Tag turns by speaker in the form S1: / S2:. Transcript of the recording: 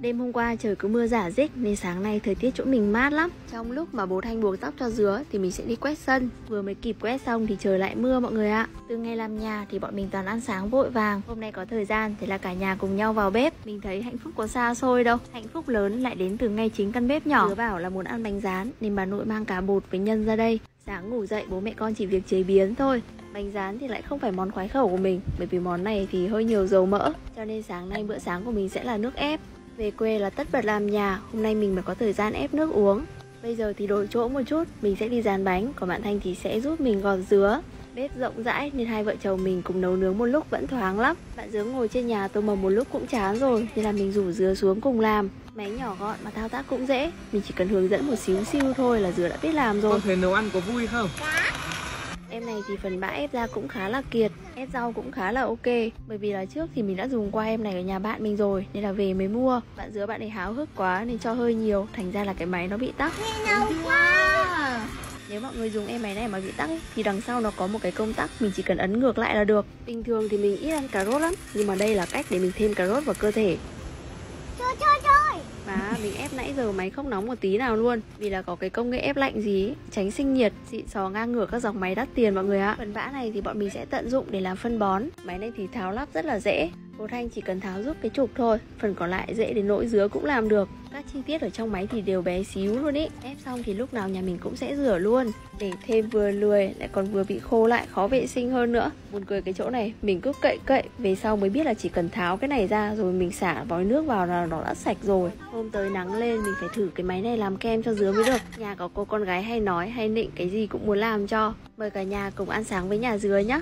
S1: Đêm hôm qua trời cứ mưa giả dích nên sáng nay thời tiết chỗ mình mát lắm. Trong lúc mà bố Thanh buộc tóc cho dứa thì mình sẽ đi quét sân. Vừa mới kịp quét xong thì trời lại mưa mọi người ạ. Từ ngày làm nhà thì bọn mình toàn ăn sáng vội vàng. Hôm nay có thời gian thì là cả nhà cùng nhau vào bếp. Mình thấy hạnh phúc có xa xôi đâu. Hạnh phúc lớn lại đến từ ngay chính căn bếp nhỏ. Dứa bảo là muốn ăn bánh rán nên bà nội mang cả bột với nhân ra đây. Sáng ngủ dậy bố mẹ con chỉ việc chế biến thôi Bánh rán thì lại không phải món khoái khẩu của mình Bởi vì món này thì hơi nhiều dầu mỡ Cho nên sáng nay bữa sáng của mình sẽ là nước ép về quê là tất bật làm nhà, hôm nay mình mới có thời gian ép nước uống. Bây giờ thì đổi chỗ một chút, mình sẽ đi dán bánh, còn bạn Thanh thì sẽ giúp mình gọt dứa. Bếp rộng rãi nên hai vợ chồng mình cùng nấu nướng một lúc vẫn thoáng lắm. Bạn dứa ngồi trên nhà tô mầm một lúc cũng chán rồi, nên là mình rủ dứa xuống cùng làm. Máy nhỏ gọn mà thao tác cũng dễ, mình chỉ cần hướng dẫn một xíu siêu thôi là dứa đã biết làm rồi.
S2: Con thấy nấu ăn có vui không?
S1: Em này thì phần bã ép ra cũng khá là kiệt Ép rau cũng khá là ok. Bởi vì là trước thì mình đã dùng qua em này ở nhà bạn mình rồi Nên là về mới mua. Bạn dứa bạn ấy háo hức quá nên cho hơi nhiều Thành ra là cái máy nó bị tắc. Nếu mọi người dùng em máy này mà bị tắc thì đằng sau nó có một cái công tắc mình chỉ cần ấn ngược lại là được. Bình thường thì mình ít ăn cà rốt lắm nhưng mà đây là cách để mình thêm cà rốt vào cơ thể và mình ép nãy giờ máy không nóng một tí nào luôn. Vì là có cái công nghệ ép lạnh gì ấy, Tránh sinh nhiệt, xịn sò ngang ngửa các dòng máy đắt tiền mọi người ạ. Phần vã này thì bọn mình sẽ tận dụng để làm phân bón. Máy này thì tháo lắp rất là dễ. Cô Thanh chỉ cần tháo giúp cái trục thôi, Phần còn lại dễ đến nỗi dứa cũng làm được. Các chi tiết ở trong máy thì đều bé xíu luôn ý. Ép xong thì lúc nào nhà mình cũng sẽ rửa luôn. Để thêm vừa lười, lại còn vừa bị khô lại, khó vệ sinh hơn nữa. Buồn cười cái chỗ này, Mình cứ cậy cậy, Về sau mới biết là chỉ cần tháo cái này ra Rồi mình xả vòi nước vào là nó đã sạch rồi. Hôm tới nắng lên, mình phải thử cái máy này làm kem cho dứa mới được. Nhà có cô con gái hay nói hay nịnh cái gì cũng muốn làm cho. Mời cả nhà cùng ăn sáng với nhà dứa nhé